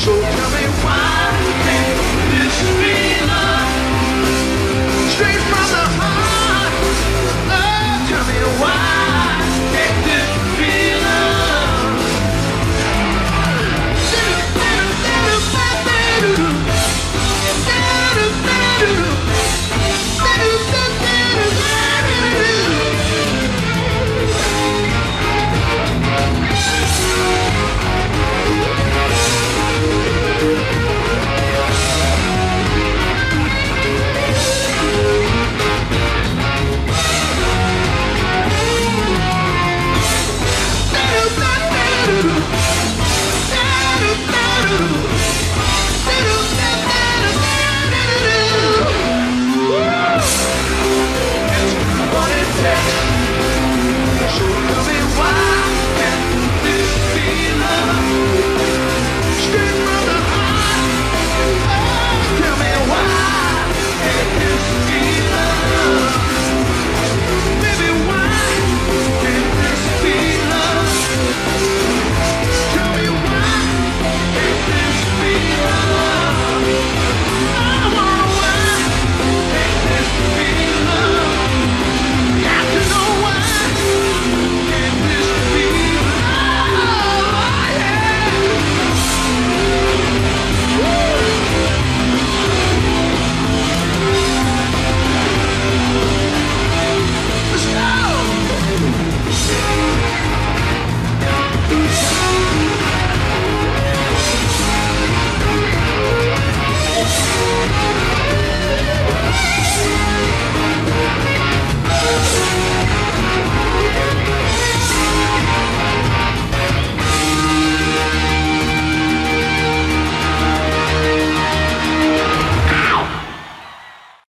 So tell me why